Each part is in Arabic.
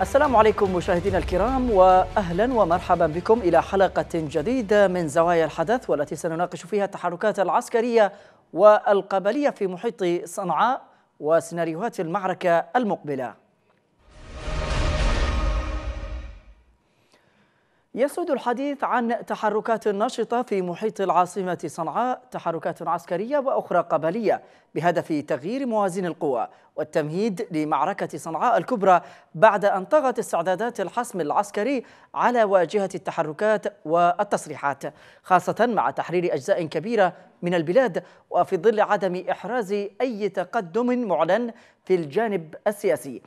السلام عليكم مشاهدينا الكرام واهلا ومرحبا بكم إلى حلقة جديدة من زوايا الحدث والتي سنناقش فيها التحركات العسكرية والقبلية في محيط صنعاء وسيناريوهات المعركة المقبلة. يسود الحديث عن تحركات نشطة في محيط العاصمة صنعاء تحركات عسكرية وأخرى قبلية بهدف تغيير موازين القوى والتمهيد لمعركة صنعاء الكبرى بعد أن طغت استعدادات الحسم العسكري على واجهة التحركات والتصريحات خاصة مع تحرير أجزاء كبيرة من البلاد وفي ظل عدم إحراز أي تقدم معلن في الجانب السياسي.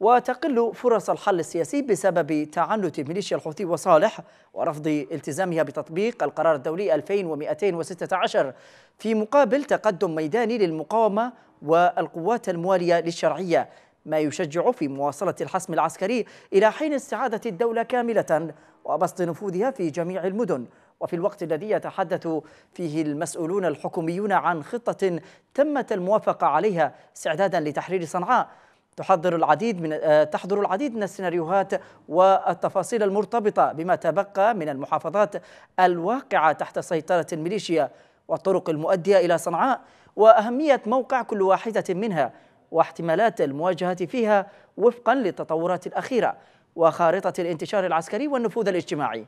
وتقل فرص الحل السياسي بسبب تعنت ميليشيا الحوثي وصالح ورفض التزامها بتطبيق القرار الدولي 2216 في مقابل تقدم ميداني للمقاومة والقوات الموالية للشرعية ما يشجع في مواصلة الحسم العسكري إلى حين استعادة الدولة كاملة وبسط نفوذها في جميع المدن. وفي الوقت الذي يتحدث فيه المسؤولون الحكوميون عن خطة تمت الموافقة عليها استعدادا لتحرير صنعاء تحضر العديد من تحضر العديد من السيناريوهات والتفاصيل المرتبطة بما تبقى من المحافظات الواقعة تحت سيطرة الميليشيا والطرق المؤدية إلى صنعاء وأهمية موقع كل واحدة منها واحتمالات المواجهة فيها وفقا للتطورات الأخيرة وخارطة الانتشار العسكري والنفوذ الاجتماعي.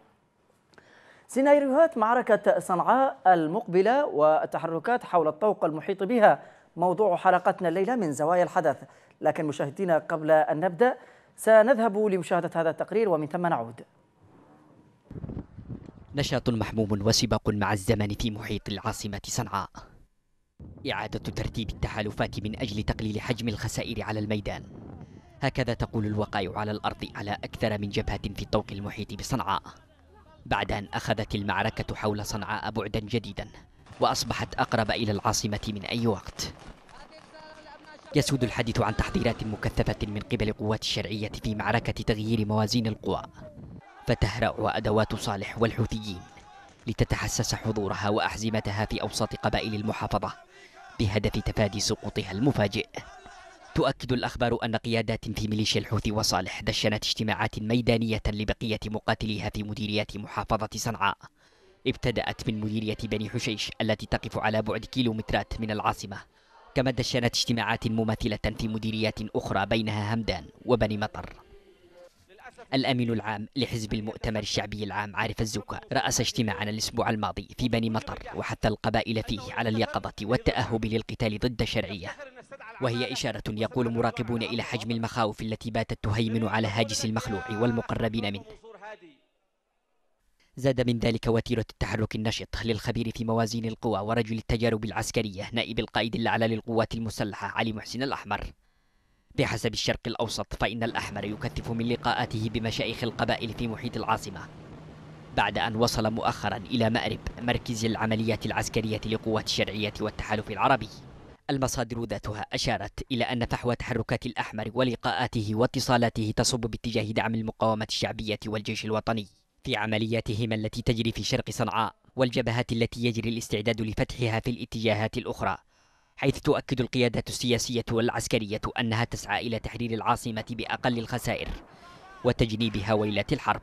سيناريوهات معركة صنعاء المقبلة والتحركات حول الطوق المحيط بها موضوع حلقتنا الليلة من زوايا الحدث. لكن مشاهدينا قبل أن نبدأ سنذهب لمشاهدة هذا التقرير ومن ثم نعود. نشاط محموم وسباق مع الزمن في محيط العاصمة صنعاء. إعادة ترتيب التحالفات من أجل تقليل حجم الخسائر على الميدان. هكذا تقول الوقائع على الأرض على أكثر من جبهة في الطوق المحيط بصنعاء. بعد أن أخذت المعركة حول صنعاء بعدا جديدا وأصبحت أقرب إلى العاصمة من أي وقت. يسود الحديث عن تحضيرات مكثفة من قبل قوات الشرعية في معركة تغيير موازين القوى فتهرأ أدوات صالح والحوثيين لتتحسس حضورها وأحزمتها في أوساط قبائل المحافظة بهدف تفادي سقوطها المفاجئ. تؤكد الأخبار أن قيادات في ميليشيا الحوثي وصالح دشنت اجتماعات ميدانية لبقية مقاتليها في مديريات محافظة صنعاء. ابتدأت من مديرية بني حشيش التي تقف على بعد كيلومترات من العاصمة. كما دشنت اجتماعات مماثلة في مديريات أخرى بينها همدان وبني مطر. الأمين العام لحزب المؤتمر الشعبي العام عارف الزوكا رأس اجتماعا الأسبوع الماضي في بني مطر وحث القبائل فيه على اليقظة والتأهب للقتال ضد الشرعية وهي إشارة يقول مراقبون إلى حجم المخاوف التي باتت تهيمن على هاجس المخلوع والمقربين منه. زاد من ذلك وتيرة التحرك النشط للخبير في موازين القوى ورجل التجارب العسكرية نائب القائد الأعلى للقوات المسلحة علي محسن الأحمر. بحسب الشرق الأوسط فإن الأحمر يكثف من لقاءاته بمشايخ القبائل في محيط العاصمة. بعد أن وصل مؤخرا إلى مأرب مركز العمليات العسكرية لقوات الشرعية والتحالف العربي. المصادر ذاتها أشارت إلى أن فحوى تحركات الأحمر ولقاءاته واتصالاته تصب باتجاه دعم المقاومة الشعبية والجيش الوطني. في عملياتهما التي تجري في شرق صنعاء والجبهات التي يجري الاستعداد لفتحها في الاتجاهات الأخرى حيث تؤكد القيادات السياسية والعسكرية أنها تسعى إلى تحرير العاصمة بأقل الخسائر وتجنيب هويلات الحرب.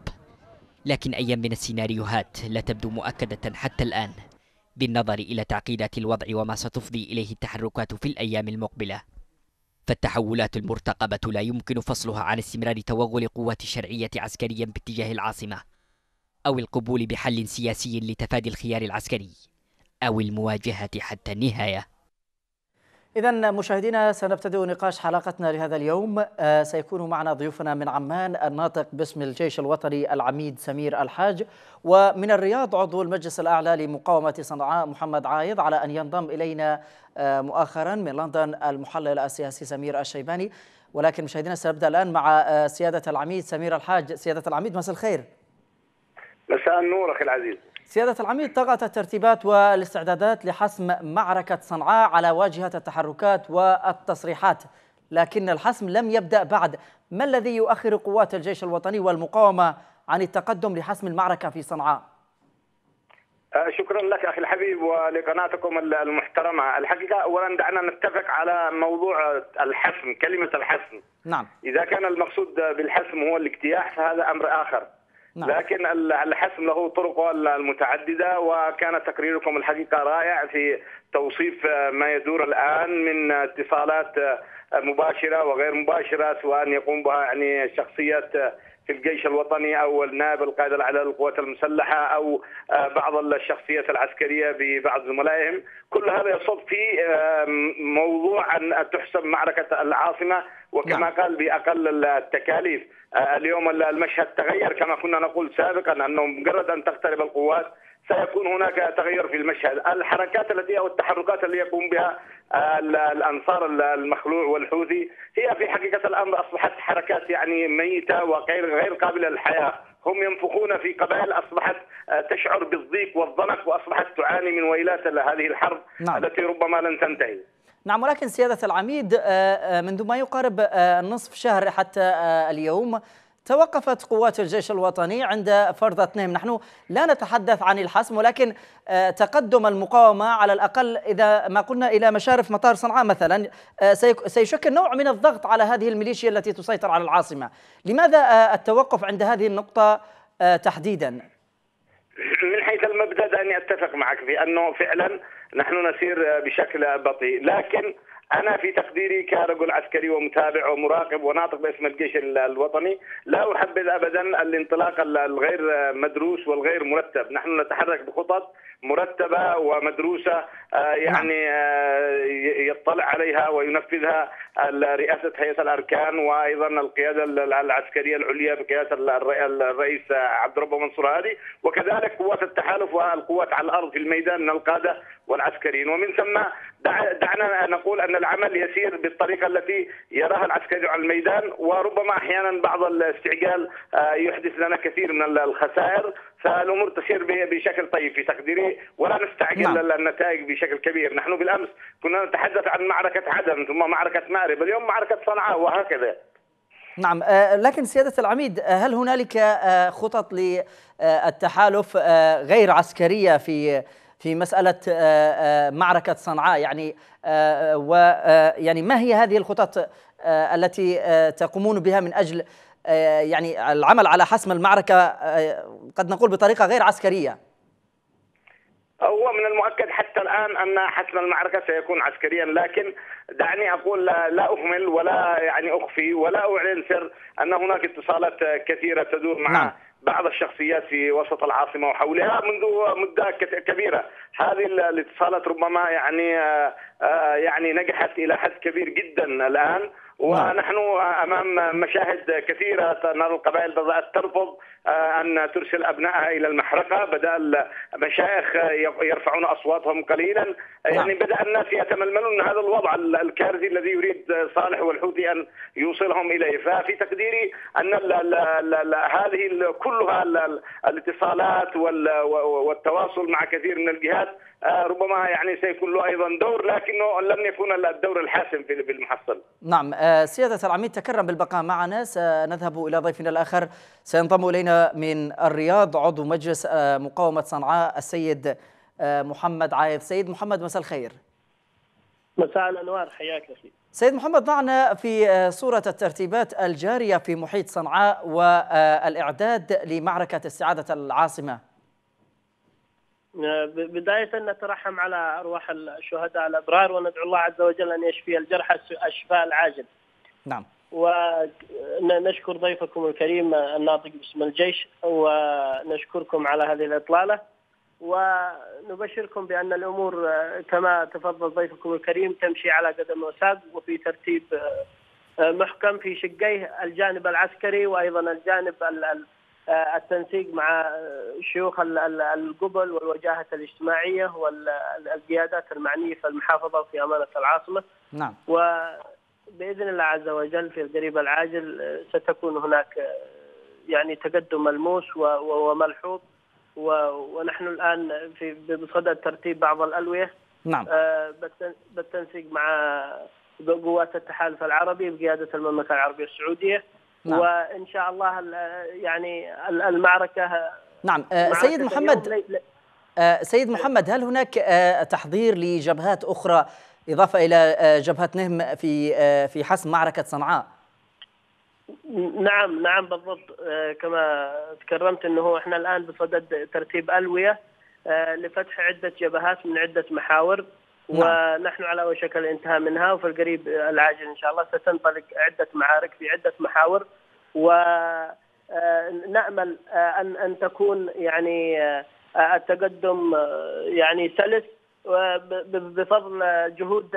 لكن أي من السيناريوهات لا تبدو مؤكدة حتى الآن بالنظر إلى تعقيدات الوضع وما ستفضي إليه التحركات في الأيام المقبلة. فالتحولات المرتقبة لا يمكن فصلها عن استمرار توغل قوات الشرعية عسكريا باتجاه العاصمة. أو القبول بحل سياسي لتفادي الخيار العسكري أو المواجهة حتى النهاية. إذا مشاهدينا سنبتدئ نقاش حلقتنا لهذا اليوم. آه سيكون معنا ضيوفنا من عمان الناطق باسم الجيش الوطني العميد سمير الحاج ومن الرياض عضو المجلس الأعلى لمقاومة صنعاء محمد عايض على أن ينضم إلينا آه مؤخرا من لندن المحلل السياسي سمير الشيباني. ولكن مشاهدينا سنبدأ الآن مع آه سيادة العميد سمير الحاج. سيادة العميد مساء الخير. مساء النور أخي العزيز سيادة العميد طغت الترتيبات والاستعدادات لحسم معركة صنعاء على واجهة التحركات والتصريحات لكن الحسم لم يبدأ بعد ما الذي يؤخر قوات الجيش الوطني والمقاومة عن التقدم لحسم المعركة في صنعاء؟ آه، شكرا لك أخي الحبيب ولقناتكم المحترمة، الحقيقة اولا دعنا نتفق على موضوع الحسم، كلمة الحسم. نعم. إذا كان المقصود بالحسم هو الاجتياح فهذا أمر آخر. نعم. لكن الحسم له طرقه المتعددة وكان تقريركم الحقيقة رائع في توصيف ما يدور الآن من اتصالات مباشرة وغير مباشرة سواء يقوم بها يعني شخصيات في الجيش الوطني أو النائب القائد الاعلى للقوات المسلحة أو بعض الشخصيات العسكرية ببعض زملائهم، كل هذا يصب في موضوع أن تحسم معركة العاصمة وكما نعم. قال بأقل التكاليف، آه، اليوم المشهد تغير كما كنا نقول سابقا أنه مجرد أن تقترب القوات سيكون هناك تغير في المشهد الحركات التي أو التحركات التي يقوم بها الأنصار المخلوع والحوثي هي في حقيقة الأمر أصبحت حركات يعني ميتة وغير غير قابلة للحياة هم ينفخون في قبائل أصبحت تشعر بالضيق والضنك وأصبحت تعاني من ويلات هذه الحرب نعم. التي ربما لن تنتهي نعم ولكن سيادة العميد آه، آه، منذ ما يقارب آه، نصف شهر حتى اليوم توقفت قوات الجيش الوطني عند فرض اثنين نحن لا نتحدث عن الحسم ولكن تقدم المقاومة على الأقل إذا ما قلنا إلى مشارف مطار صنعاء مثلا سيشكل نوع من الضغط على هذه الميليشيا التي تسيطر على العاصمة لماذا التوقف عند هذه النقطة تحديدا؟ من حيث المبدأ دعني أتفق معك في أنه فعلا نحن نسير بشكل بطيء. لكن أنا في تقديري كرجل عسكري ومتابع ومراقب وناطق باسم الجيش الوطني لا أحبذ ابدا الانطلاق الغير مدروس والغير مرتب، نحن نتحرك بخطط مرتبة ومدروسة آه، يعني آه، يطلع عليها وينفذها رئاسة هيئة الأركان وأيضا القيادة العسكرية العليا بقيادة الرئيس عبد ربه منصور هادي. وكذلك قوات التحالف والقوات على الأرض في الميدان من القادة والعسكريين. ومن ثم دعنا نقول أن العمل يسير بالطريقة التي يراها العسكري على الميدان وربما أحيانا بعض الاستعجال آه، يحدث لنا كثير من الخسائر فالأمور تسير بشكل طيب في تقديري ولا نستعجل نعم. النتائج بشكل كبير، نحن بالأمس كنا نتحدث عن معركة عدن ثم معركة مارب، اليوم معركة صنعاء وهكذا. نعم آه، لكن سيادة العميد آه، هل هنالك خطط للتحالف غير عسكرية في في مسألة معركة صنعاء يعني ويعني ما هي هذه الخطط التي تقومون بها من أجل آه، يعني العمل على حسم المعركة آه، قد نقول بطريقة غير عسكرية هو من المؤكد حتى الآن أن حسم المعركة سيكون عسكريا لكن دعني أقول لا, لا أهمل ولا يعني أخفي ولا أعلن سر أن هناك اتصالات كثيرة تدور مع نعم. بعض الشخصيات في وسط العاصمة وحولها منذ مدة كبيرة، هذه الاتصالات ربما يعني آه، يعني نجحت إلى حد كبير جدا نعم. ونحن أمام مشاهد كثيرة نرى القبائل بدات ترفض آه، أن ترسل أبنائها إلى المحرقة بدا المشايخ يرفعون أصواتهم قليلا. نعم. يعني بدأ الناس يتململون هذا الوضع الكارثي الذي يريد صالح والحوثي أن يوصلهم إليه. ففي تقديري أن هذه كلها الاتصالات والتواصل مع كثير من الجهات ربما يعني سيكون له أيضا دور لكنه لم يكن الدور الحاسم في المحصل. نعم آه، سيادة العميد تكرم بالبقاء معنا سنذهب إلى ضيفنا الآخر سينضم إلينا من الرياض عضو مجلس آه، مقاومة صنعاء السيد محمد عايض سيد محمد مساء الخير. مساء الأنوار حياك أخي. سيد محمد ضعنا في صورة الترتيبات الجارية في محيط صنعاء والإعداد لمعركة استعادة العاصمة بداية نترحم على أرواح الشهداء الأبرار وندعو الله عز وجل أن يشفي الجرحى الشفاء العاجل. نعم. ونشكر ضيفكم الكريم الناطق باسم الجيش ونشكركم على هذه الإطلالة ونبشركم بأن الأمور كما تفضل ضيفكم الكريم تمشي على قدم وساق وفي ترتيب محكم في شقيه الجانب العسكري وأيضا الجانب التنسيق مع شيوخ القبل والوجاهة الاجتماعية والقيادات المعنية في المحافظة وفي أمانة العاصمة. نعم. وبإذن الله عز وجل في القريب العاجل آه، ستكون هناك آه، يعني تقدم ملموس وملحوظ. ونحن الآن في بصدد ترتيب بعض الألوية. نعم. بالتنسيق مع قوات التحالف العربي بقيادة المملكة العربية السعودية. نعم. وإن شاء الله يعني المعركة نعم معركة سيد محمد سيد محمد هل هناك تحضير لجبهات أخرى إضافة إلى جبهة نهم في في حسم معركة صنعاء؟ نعم نعم بالضبط كما تكرمت إنه إحنا الآن بصدد ترتيب ألوية لفتح عدة جبهات من عدة محاور. ونحن على وشك الانتهاء منها وفي القريب العاجل إن شاء الله ستنطلق عدة معارك في عدة محاور ونامل أن أن تكون يعني التقدم يعني سلس بفضل جهود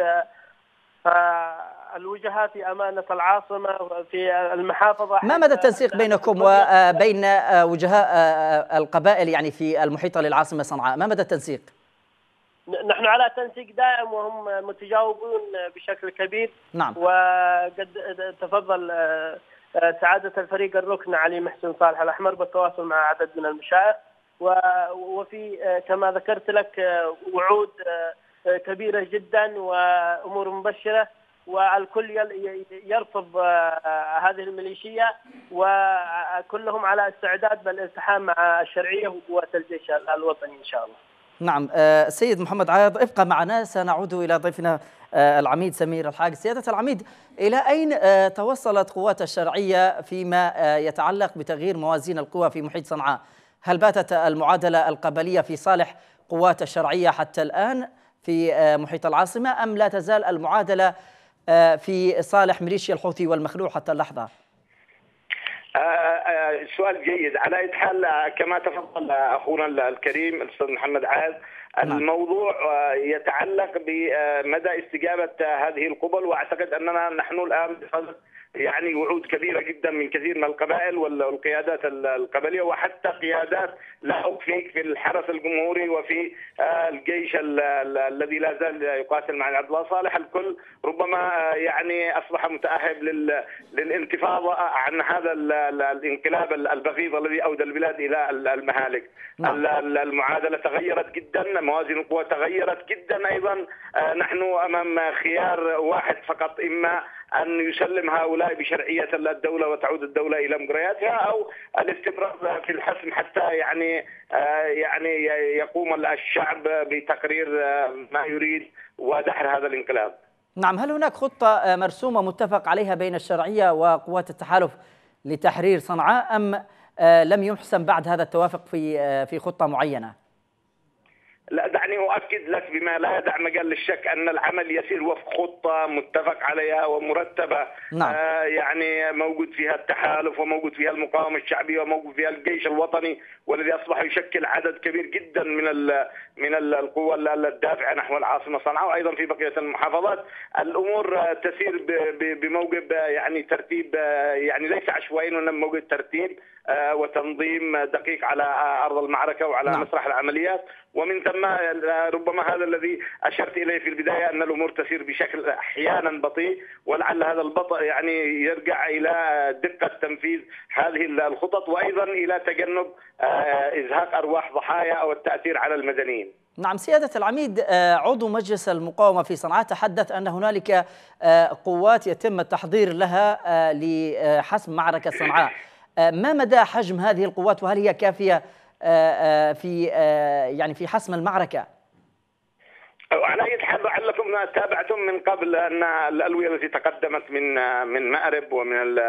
الوجهات في أمانة العاصمة في المحافظة ما مدى التنسيق بينكم وبين وجهاء القبائل يعني في المحيطة للعاصمة صنعاء ما مدى التنسيق؟ نحن على تنسيق دائم وهم متجاوبون بشكل كبير. نعم. وقد تفضل سعادة الفريق الركن علي محسن صالح الأحمر بالتواصل مع عدد من المشايخ وفي كما ذكرت لك وعود كبيرة جدا وأمور مبشرة. والكل يرفض هذه الميليشيا. وكلهم على استعداد بالالتحام مع الشرعية وقوات الجيش الوطني إن شاء الله. نعم. سيد محمد عايض ابقى معنا. سنعود إلى ضيفنا العميد سمير الحاج. سيادة العميد إلى أين توصلت قوات الشرعية فيما يتعلق بتغيير موازين القوى في محيط صنعاء؟ هل باتت المعادلة القبلية في صالح قوات الشرعية حتى الآن في محيط العاصمة أم لا تزال المعادلة في صالح ميليشيا الحوثي والمخلوع حتى اللحظة؟ سؤال جيد. على أي حال كما تفضل أخونا الكريم الأستاذ محمد عاد الموضوع يتعلق بمدى استجابة هذه القبل وأعتقد أننا نحن الآن بصدد يعني وعود كبيرة جدا من كثير من القبائل والقيادات القبلية وحتى قيادات لا اخفيك في الحرس الجمهوري وفي الجيش الذي لا زال يقاتل مع عبد الله صالح الكل ربما يعني أصبح متأهب للانتفاضة عن هذا الانقلاب البغيض الذي أودى البلاد إلى المهالك. نعم. المعادلة تغيرت جدا، موازين القوى تغيرت جدا أيضا نحن أمام خيار واحد فقط إما أن يسلم هؤلاء بشرعية الدولة وتعود الدولة إلى مجرياتها أو الاستمرار في الحسم حتى يعني يعني يقوم الشعب بتقرير ما يريد ودحر هذا الانقلاب. نعم، هل هناك خطة مرسومة متفق عليها بين الشرعية وقوات التحالف لتحرير صنعاء أم لم يحسم بعد هذا التوافق في في خطة معينة؟ لا دعني أؤكد لك بما لا يدع مجال للشك أن العمل يسير وفق خطة متفق عليها ومرتبة نعم. آه يعني موجود فيها التحالف وموجود فيها المقاومة الشعبية وموجود فيها الجيش الوطني والذي أصبح يشكل عدد كبير جدا من ال من القوى الدافعه نحو العاصمة صنعاء وأيضا في بقية المحافظات الأمور تسير بموجب يعني ترتيب يعني ليس عشوائي وانما موجب ترتيب وتنظيم دقيق على أرض المعركة وعلى نعم. مسرح العمليات ومن ثم ربما هذا الذي أشرت إليه في البداية أن الأمور تسير بشكل أحيانا بطيء ولعل هذا البطء يعني يرجع إلى دقة تنفيذ هذه الخطط وأيضا إلى تجنب إزهاق أرواح ضحايا أو التأثير على المدنيين. نعم سيادة العميد عضو مجلس المقاومة في صنعاء تحدث أن هنالك قوات يتم التحضير لها لحسم معركة صنعاء ما مدى حجم هذه القوات وهل هي كافية في يعني في حسم المعركة؟ على أي حال لعلكم تابعتم من قبل أن الألوية التي تقدمت من من مأرب ومن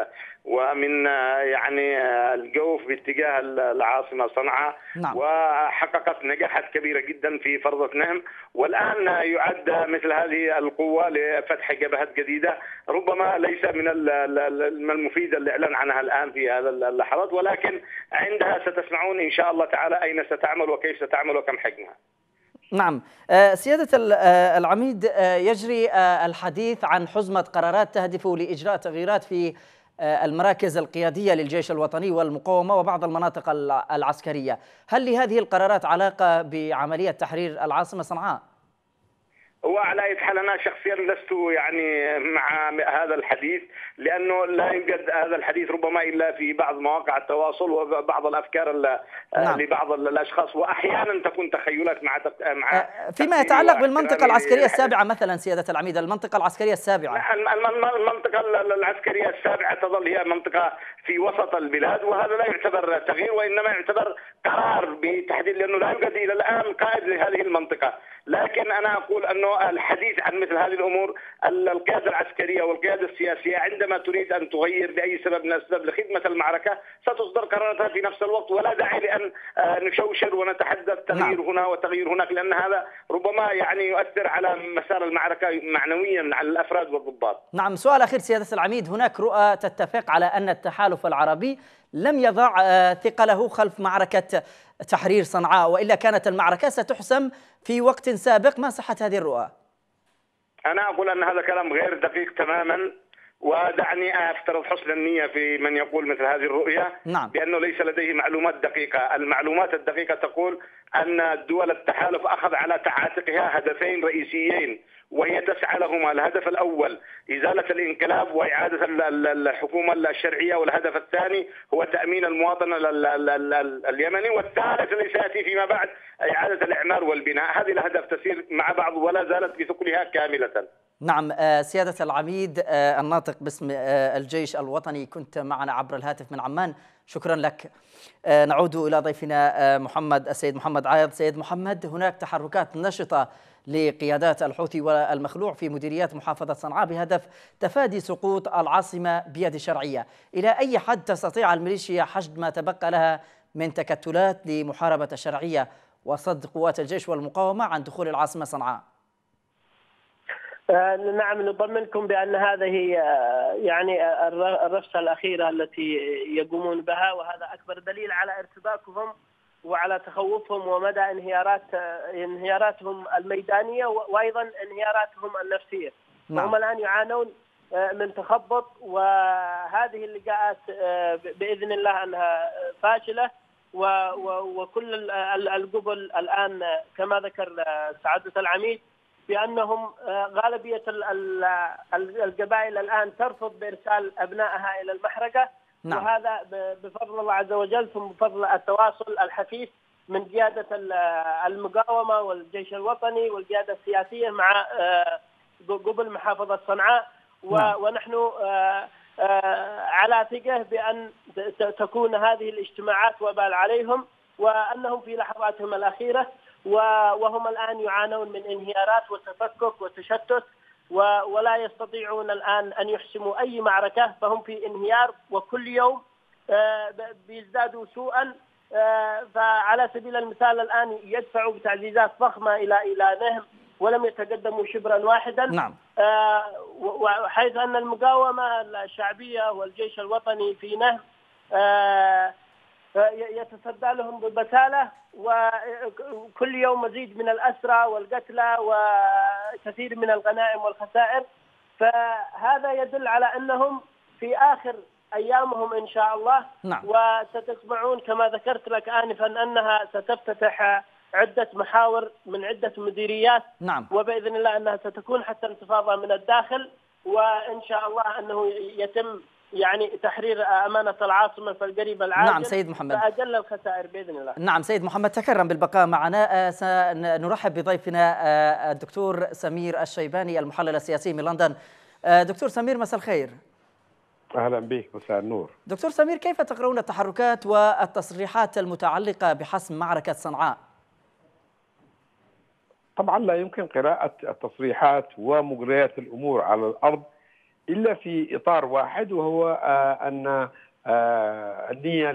ومن يعني الجوف باتجاه العاصمة صنعاء نعم. وحققت نجاحات كبيرة جدا في فرضه نهم والآن يعد مثل هذه القوة لفتح جبهات جديدة ربما ليس من المفيد الإعلان عنها الآن في هذا اللحظات ولكن عندها ستسمعون إن شاء الله تعالى أين ستعمل وكيف ستعمل وكم حجمها. نعم. سيادة العميد يجري الحديث عن حزمة قرارات تهدف لإجراء تغييرات في المراكز القيادية للجيش الوطني والمقاومة وبعض المناطق العسكرية. هل لهذه القرارات علاقة بعملية تحرير العاصمة صنعاء؟ وعلى أي حال أنا شخصيا لست يعني مع هذا الحديث. لأنه لا يوجد هذا الحديث ربما إلا في بعض مواقع التواصل وبعض الأفكار نعم. لبعض الأشخاص. وأحيانا تكون تخيلات مع مع فيما يتعلق بالمنطقة العسكرية السابعة مثلا سيادة العميد المنطقة العسكرية السابعة. المنطقة العسكرية السابعة تظل هي منطقة في وسط البلاد وهذا لا يعتبر تغيير وإنما يعتبر قرار بتحديد لأنه لا يوجد إلى الآن قائد لهذه المنطقة، لكن أنا أقول أنه الحديث عن مثل هذه الأمور القيادة العسكرية والقيادة السياسية عندما تريد أن تغير لاي سبب من الأسباب لخدمة المعركة ستصدر قراراتها في نفس الوقت ولا داعي لأن آه، نشوشر ونتحدث تغيير نعم. هنا وتغيير هناك لأن هذا ربما يعني يؤثر على مسار المعركة معنويا على الأفراد والضباط. نعم سؤال أخير سيادة العميد هناك رؤى تتفق على أن التحالف العربي لم يضع آه، ثقله خلف معركة تحرير صنعاء وإلا كانت المعركة ستحسم في وقت سابق ما صحة هذه الرؤى؟ أنا أقول أن هذا كلام غير دقيق تماما ودعني أفترض حسن النية في من يقول مثل هذه الرؤية نعم. بانه ليس لديه معلومات دقيقة، المعلومات الدقيقة تقول أن دول التحالف أخذ على تعاتقها هدفين رئيسيين وهي تسعى لهما الهدف الأول إزالة الانقلاب وإعادة الحكومة الشرعية والهدف الثاني هو تأمين المواطن اليمني والثالث الذي سيأتي فيما بعد إعادة الإعمار والبناء. هذه الأهداف تسير مع بعض ولا زالت بثقلها كاملة. نعم آه، سيادة العميد آه، الناطق باسم آه، الجيش الوطني كنت معنا عبر الهاتف من عمان. شكرا لك. نعود إلى ضيفنا محمد السيد محمد عايض. سيد محمد هناك تحركات نشطة لقيادات الحوثي والمخلوع في مديريات محافظة صنعاء بهدف تفادي سقوط العاصمة بيد شرعية. إلى أي حد تستطيع الميليشيا حشد ما تبقى لها من تكتلات لمحاربة الشرعية وصد قوات الجيش والمقاومة عن دخول العاصمة صنعاء؟ آه، نعم نطمنكم بأن هذه آه، يعني الرفسة الأخيرة التي يقومون بها وهذا أكبر دليل على ارتباكهم وعلى تخوفهم ومدى انهيارات انهياراتهم الميدانية وأيضا انهياراتهم النفسية. نعم. هم الآن يعانون آه، من تخبط وهذه اللقاءات بإذن الله أنها فاشلة وكل القبل الآن كما ذكر سعادة العميد بأنهم آه، غالبية القبائل الآن ترفض بإرسال أبنائها إلى المحرقة نعم. وهذا بفضل الله عز وجل ثم بفضل التواصل الحثيث من قياده المقاومة والجيش الوطني والقياده السياسية مع آه، قبل محافظة صنعاء نعم. ونحن آه، على ثقة بأن تكون هذه الاجتماعات وبال عليهم وأنهم في لحظاتهم الأخيرة وهم الآن يعانون من انهيارات وتفكك وتشتت ولا يستطيعون الآن أن يحسموا أي معركة فهم في انهيار وكل يوم آه، بيزدادوا سوءا آه، فعلى سبيل المثال الآن يدفعوا بتعزيزات ضخمه إلى إلى نهم ولم يتقدموا شبرا واحدا. نعم. آه، وحيث أن المقاومة الشعبية والجيش الوطني في نهم يتصدى لهم ببساله وكل يوم مزيد من الأسرى والقتلى وكثير من الغنائم والخسائر فهذا يدل على أنهم في آخر أيامهم إن شاء الله نعم. وستسمعون كما ذكرت لك انفا أنها ستفتتح عدة محاور من عدة مديريات نعم. وبإذن الله أنها ستكون حتى انتفاضة من الداخل وإن شاء الله أنه يتم يعني تحرير أمانة العاصمة في القريب العاجل نعم سيد محمد. فأقل الخسائر بإذن الله. نعم سيد محمد تكرم بالبقاء معنا. آه، سنرحب بضيفنا آه، الدكتور سمير الشيباني المحلل السياسي من لندن. آه، دكتور سمير مساء الخير. أهلا بك مساء النور. دكتور سمير كيف تقرؤون التحركات والتصريحات المتعلقة بحسم معركة صنعاء؟ طبعا لا يمكن قراءة التصريحات ومجريات الأمور على الأرض إلا في إطار واحد وهو آه، أن آه، النية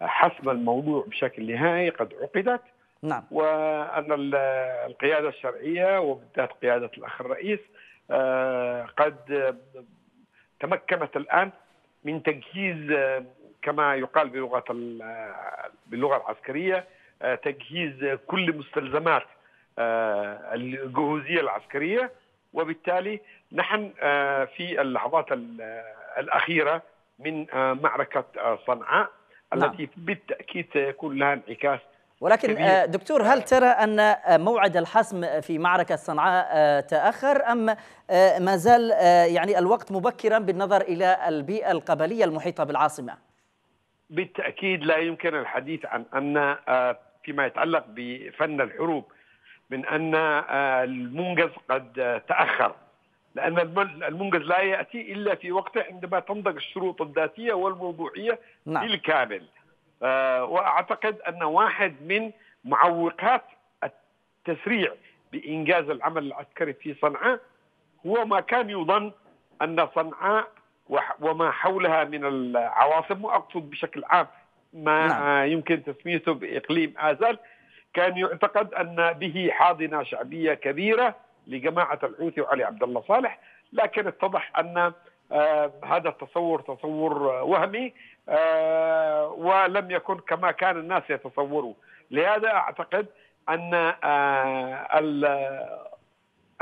لحسم الموضوع بشكل نهائي قد عقدت. نعم. وأن القيادة الشرعية وبالذات قيادة الأخ الرئيس آه، قد تمكنت الآن من تجهيز كما يقال بلغة باللغة العسكرية تجهيز كل مستلزمات الجهوزية العسكرية. وبالتالي نحن آه، في اللحظات الأخيرة من آه، معركة آه، صنعاء التي نعم. بالتأكيد سيكون لها انعكاس ولكن كبير. دكتور هل ترى أن موعد الحسم في معركة صنعاء تأخر أم ما زال يعني الوقت مبكرا بالنظر إلى البيئة القبلية المحيطة بالعاصمة بالتأكيد لا يمكن الحديث عن أن فيما يتعلق بفن الحروب من أن آه، المنجز قد تأخر لأن المنجز لا يأتي إلا في وقته عندما تنضج الشروط الذاتية والموضوعية نعم. بالكامل آه وأعتقد أن واحد من معوقات التسريع بإنجاز العمل العسكري في صنعاء هو ما كان يظن أن صنعاء وما حولها من العواصم وأقصد بشكل عام ما نعم. يمكن تسميته بإقليم آزال كان يعتقد أن به حاضنة شعبية كبيرة لجماعة الحوثي وعلي عبد الله صالح لكن اتضح أن آه هذا التصور تصور وهمي آه ولم يكن كما كان الناس يتصوروا لهذا أعتقد أن آه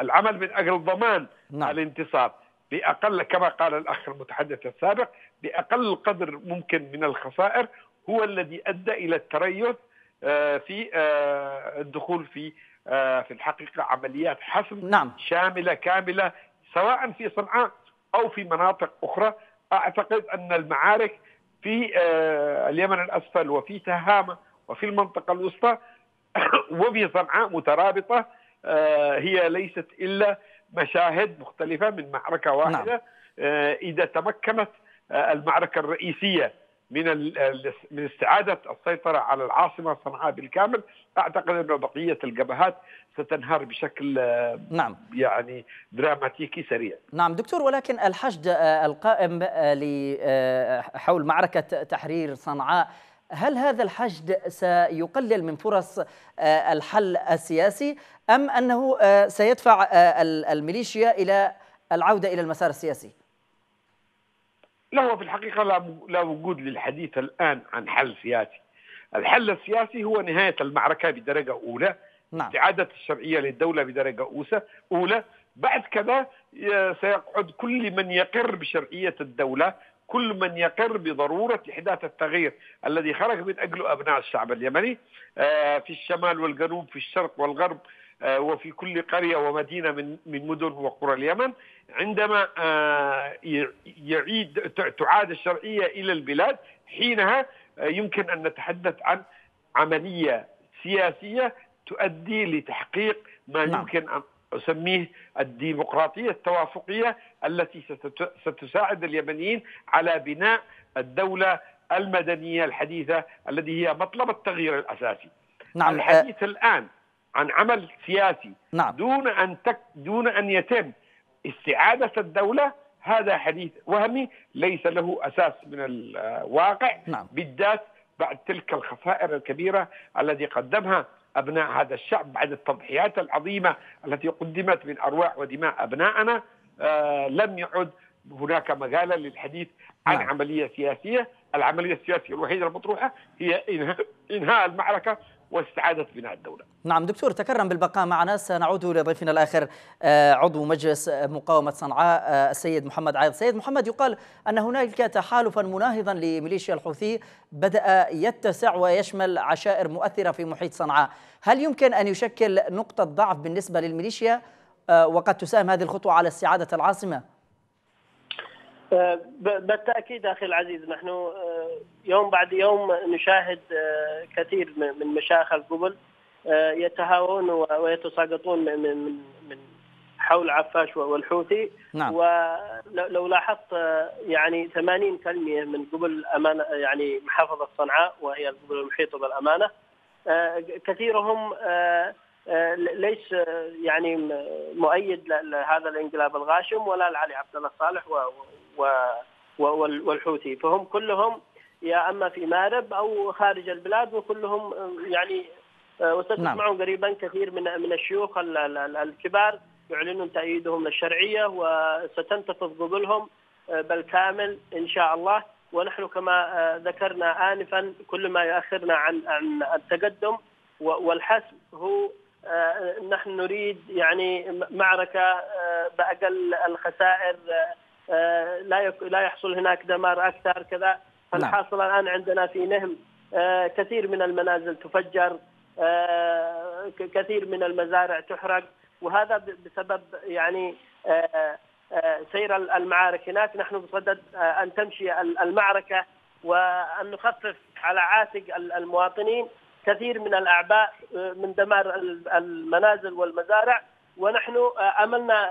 العمل من أجل ضمان نعم. الانتصار بأقل كما قال الأخ المتحدث السابق بأقل قدر ممكن من الخسائر هو الذي أدى إلى التريث في الدخول في في الحقيقة عمليات حسم نعم. شاملة كاملة سواء في صنعاء أو في مناطق أخرى أعتقد أن المعارك في اليمن الأسفل وفي تهامة وفي المنطقة الوسطى وفي صنعاء مترابطة هي ليست إلا مشاهد مختلفة من معركة واحدة نعم. إذا تمكنت المعركة الرئيسية من من استعادة السيطرة على العاصمة صنعاء بالكامل أعتقد انه بقية الجبهات ستنهار بشكل نعم يعني دراماتيكي سريع. نعم دكتور ولكن الحشد آه، القائم آه، آه، حول معركة تحرير صنعاء هل هذا الحشد سيقلل من فرص الحل السياسي أم أنه سيدفع الميليشيا إلى العودة إلى المسار السياسي؟ لا هو في الحقيقة لا, لا وجود للحديث الآن عن حل سياسي الحل السياسي هو نهاية المعركة بدرجة أولى نعم. استعادة الشرعية للدولة بدرجة أولى بعد كذا سيقعد كل من يقر بشرعية الدولة كل من يقر بضرورة إحداث التغيير الذي خرج من أجله أبناء الشعب اليمني آه، في الشمال والجنوب في الشرق والغرب وفي كل قرية ومدينة من من مدن وقرى اليمن عندما آه، يعيد تعاد الشرعية إلى البلاد حينها آه، يمكن أن نتحدث عن عملية سياسية تؤدي لتحقيق ما نعم. يمكن أن أسميه الديمقراطية التوافقية التي ستساعد اليمنيين على بناء الدولة المدنية الحديثة التي هي مطلب التغيير الأساسي نعم. الحديث الآن عن عمل سياسي نعم. دون أن تك دون أن يتم استعادة الدولة هذا حديث وهمي ليس له أساس من الواقع نعم. بالذات بعد تلك الخسائر الكبيرة التي قدمها أبناء هذا الشعب بعد التضحيات العظيمة التي قدمت من أرواح ودماء أبنائنا آه لم يعد هناك مجالا للحديث عن نعم. عملية سياسية، العملية السياسية الوحيدة المطروحة هي انهاء, إنهاء المعركة واستعادة بناء الدولة. نعم دكتور تكرم بالبقاء معنا. سنعود لضيفنا الآخر آه، عضو مجلس مقاومة صنعاء آه، السيد محمد عايض. سيد محمد يقال أن هناك تحالفا مناهضا لميليشيا الحوثي بدأ يتسع ويشمل عشائر مؤثرة في محيط صنعاء. هل يمكن أن يشكل نقطة ضعف بالنسبة للميليشيا؟ آه، وقد تساهم هذه الخطوة على استعادة العاصمة؟ آه، بالتأكيد أخي العزيز نحن آه، يوم بعد يوم نشاهد آه، كثير من مشايخ القبل يتهاون ويتساقطون من من حول عفاش والحوثي نعم. ولو لاحظت يعني 80% من قبل أمانة يعني محافظة صنعاء وهي القبل المحيطة بالأمانة كثيرهم ليس يعني مؤيد لهذا الانقلاب الغاشم ولا لعلي عبد الله صالح والحوثي فهم كلهم يا أما في مارب أو خارج البلاد وكلهم يعني وستسمعون نعم. قريبا كثير من من الشيوخ الكبار يعلنون تأييدهم للشرعية وستنتفض آه، بالكامل إن شاء الله ونحن كما ذكرنا آنفا كل ما يؤخرنا عن عن التقدم والحسم هو نحن نريد يعني معركة بأقل الخسائر لا لا يحصل هناك دمار أكثر كذا. فالحاصل نعم. الآن عندنا في نهم آه، كثير من المنازل تفجر آه، كثير من المزارع تحرق. وهذا بسبب يعني سير المعارك. هناك نحن بصدد أن تمشي المعركة وأن نخفف على عاتق المواطنين. كثير من الأعباء من دمار المنازل والمزارع. ونحن أملنا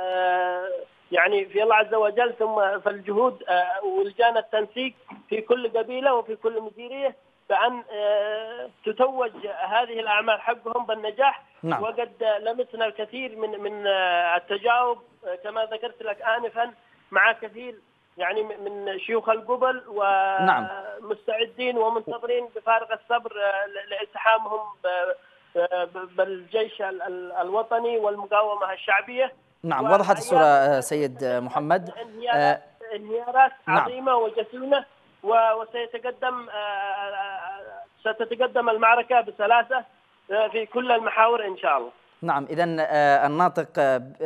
يعني في الله عز وجل ثم فالجهود ولجان التنسيق في كل قبيلة وفي كل مديرية بأن تتوج هذه الأعمال حقهم بالنجاح نعم. وقد لمسنا الكثير من من التجاوب كما ذكرت لك انفا مع كثير يعني من شيوخ القبل ومستعدين نعم. ومنتظرين بفارغ الصبر لالتحامهم بالجيش الوطني والمقاومة الشعبية نعم وضحت الصورة سيد محمد. انهيارات نعم. عظيمة وجسيمة وسيتقدم ستتقدم المعركة بسلاسه في كل المحاور إن شاء الله. نعم اذا الناطق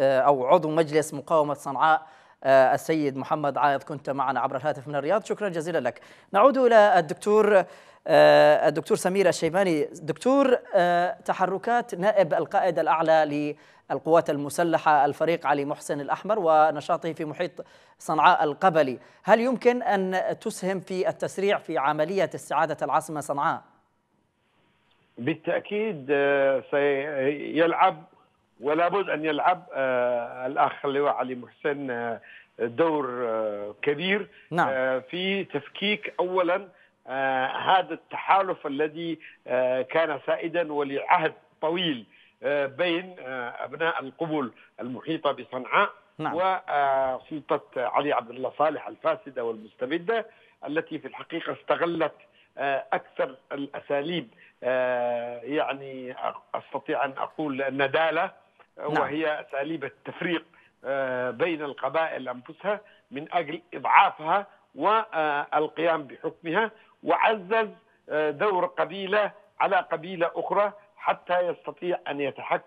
أو عضو مجلس مقاومة صنعاء السيد محمد عايض كنت معنا عبر الهاتف من الرياض. شكرا جزيلا لك. نعود إلى الدكتور الدكتور سمير الشيباني. دكتور تحركات نائب القائد الأعلى للقوات المسلحة الفريق علي محسن الأحمر ونشاطه في محيط صنعاء القبلي هل يمكن أن تسهم في التسريع في عملية استعادة العاصمة صنعاء بالتأكيد سيلعب ولا بد أن يلعب الأخ اللواء علي محسن دور كبير نعم. في تفكيك اولا هذا التحالف الذي كان سائدا ولعهد طويل بين أبناء القبل المحيطة بصنعاء نعم. وسلطه علي عبد الله صالح الفاسدة والمستبدة التي في الحقيقة استغلت أكثر الأساليب يعني أستطيع أن أقول النداله نعم. وهي أساليب التفريق بين القبائل أنفسها من أجل إضعافها والقيام بحكمها وعزز دور قبيلة على قبيلة أخرى حتى يستطيع أن يتحكم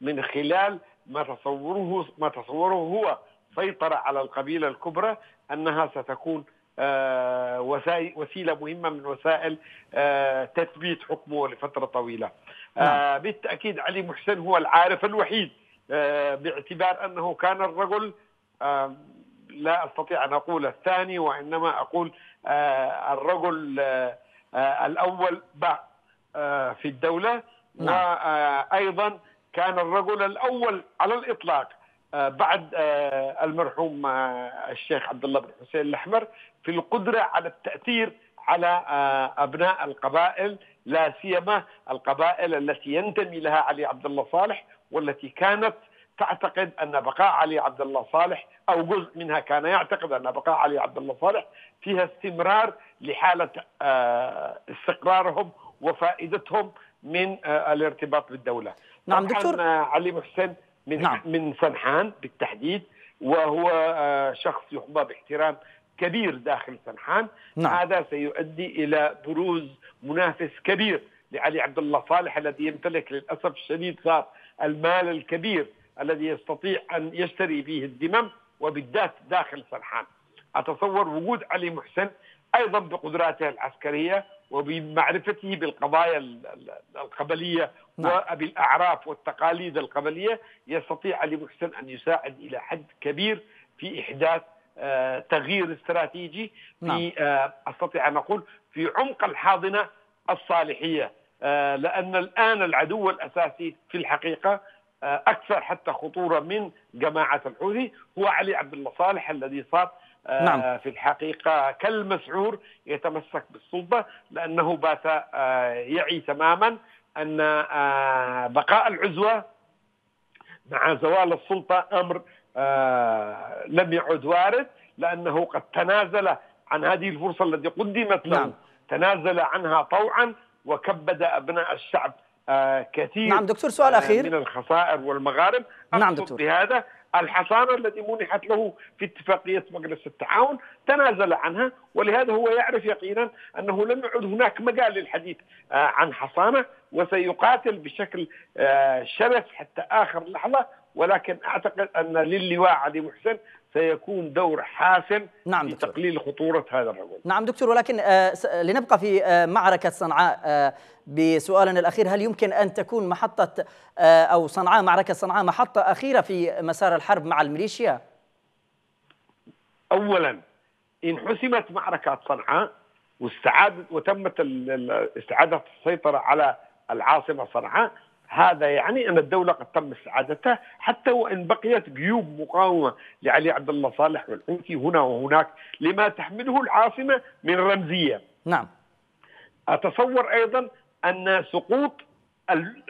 من خلال ما تصوره ما تصوره هو سيطرة على القبيلة الكبرى أنها ستكون وسيلة مهمة من وسائل تثبيت حكمه لفترة طويلة. نعم. بالتأكيد علي محسن هو العارف الوحيد باعتبار أنه كان الرجل لا أستطيع أن أقول الثاني وإنما أقول الرجل الأول في الدولة نعم. وأيضا كان الرجل الأول على الإطلاق بعد المرحوم الشيخ عبد الله بن حسين الأحمر في القدرة على التأثير على أبناء القبائل لا سيما القبائل التي ينتمي لها علي عبد الله صالح والتي كانت تعتقد أن بقاء علي عبد الله صالح أو جزء منها كان يعتقد أن بقاء علي عبد الله صالح فيها استمرار لحالة استقرارهم وفائدتهم من الارتباط بالدولة. نعم دكتور علي محسن من نعم. من سنحان بالتحديد وهو شخص يحظى باحترام كبير داخل سنحان نعم. هذا سيؤدي إلى بروز منافس كبير لعلي عبد الله صالح الذي يمتلك للأسف الشديد صار المال الكبير الذي يستطيع أن يشتري به الذمم وبالذات داخل سرحان. أتصور وجود علي محسن أيضا بقدراته العسكرية وبمعرفته بالقضايا القبليه نعم. وبالاعراف والتقاليد القبليه يستطيع علي محسن أن يساعد إلى حد كبير في إحداث آه تغيير استراتيجي نعم. في آه أستطيع أن أقول في عمق الحاضنة الصالحية آه لأن الآن العدو الأساسي في الحقيقة أكثر حتى خطورة من جماعة الحوثي هو علي عبد الله صالح الذي صار نعم. في الحقيقة كالمسعور يتمسك بالسلطة لأنه بات يعي تماما أن بقاء العزوة مع زوال السلطة أمر لم يعد وارد لأنه قد تنازل عن هذه الفرصة التي قدمت له نعم. تنازل عنها طوعا وكبد أبناء الشعب كثير نعم دكتور سؤال أخير من الخسائر والمغارم نعم دكتور بهذا الحصانة التي منحت له في اتفاقية مجلس التعاون تنازل عنها ولهذا هو يعرف يقينا أنه لم يعد هناك مجال للحديث عن حصانة وسيقاتل بشكل شرس حتى آخر لحظة ولكن أعتقد أن للواء علي محسن سيكون دور حاسم نعم في تقليل خطورة هذا الرجل. نعم دكتور ولكن آه لنبقى في آه معركة صنعاء آه بسؤالنا الأخير. هل يمكن أن تكون محطة أو صنعاء معركة صنعاء محطة أخيرة في مسار الحرب مع الميليشيا؟ أولا إن حسمت معركة صنعاء واستعادت وتمت استعادة السيطرة على العاصمة صنعاء هذا يعني أن الدولة قد تم استعادتها حتى وإن بقيت جيوب مقاومة لعلي عبد الله صالح والعنفي هنا وهناك لما تحمله العاصمة من رمزية. نعم. أتصور أيضا أن سقوط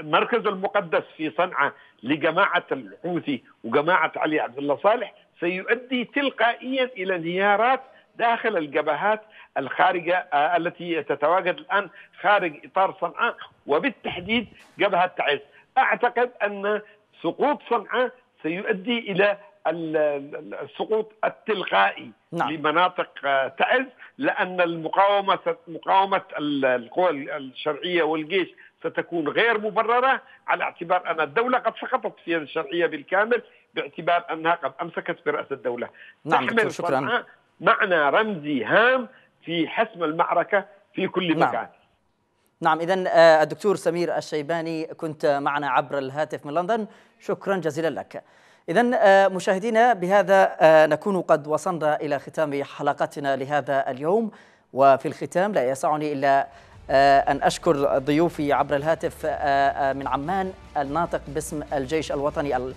المركز المقدس في صنعاء لجماعة الحوثي وجماعة علي عبد الله صالح سيؤدي تلقائيا إلى انهيارات داخل الجبهات الخارجة آه، التي تتواجد الآن خارج إطار صنعاء وبالتحديد جبهة تعز. أعتقد أن سقوط صنعاء سيؤدي إلى السقوط التلقائي نعم. لمناطق آه، تعز لأن المقاومة مقاومة القوى الشرعية والجيش ستكون غير مبررة على اعتبار أن الدولة قد سقطت في الشرعية بالكامل باعتبار أنها قد أمسكت برأس الدولة. نعم تحمل شكرا معنى رمزي هام في حسم المعركة في كل نعم. مكان. نعم اذا آه، الدكتور سمير الشيباني كنت معنا عبر الهاتف من لندن شكرا جزيلا لك. إذا آه، مشاهدينا بهذا آه، نكون قد وصلنا إلى ختام حلقتنا لهذا اليوم وفي الختام لا يسعني إلا أن أشكر ضيوفي عبر الهاتف من عمان الناطق باسم الجيش الوطني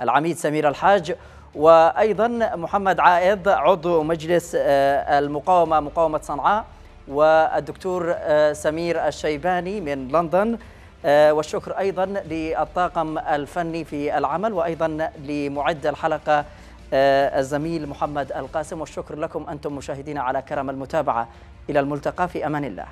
العميد سمير الحاج وأيضا محمد عائض عضو مجلس المقاومة مقاومة صنعاء والدكتور سمير الشيباني من لندن. آه، والشكر أيضا للطاقم الفني في العمل وأيضا لمعد الحلقة آه، الزميل محمد القاسم. والشكر لكم أنتم مشاهدين على كرم المتابعة. إلى الملتقى في أمان الله.